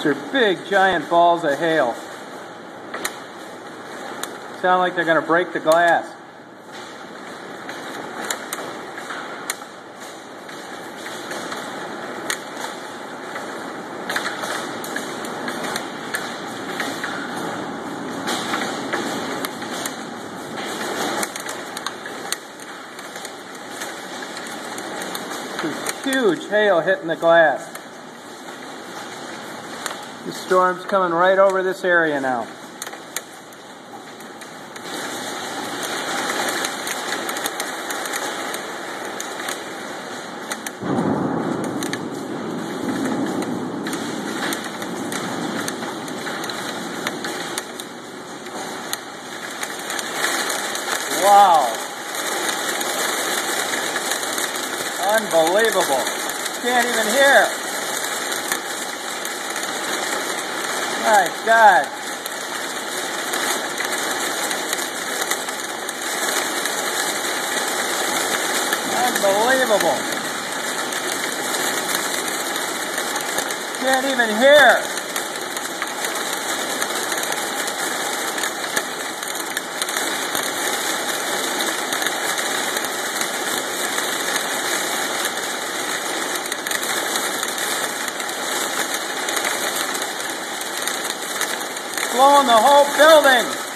These are big, giant balls of hail. Sound like they're going to break the glass. huge hail hitting the glass. The storm's coming right over this area now. Wow. Unbelievable. Can't even hear. My God. Unbelievable. Can't even hear. Blowing the whole building.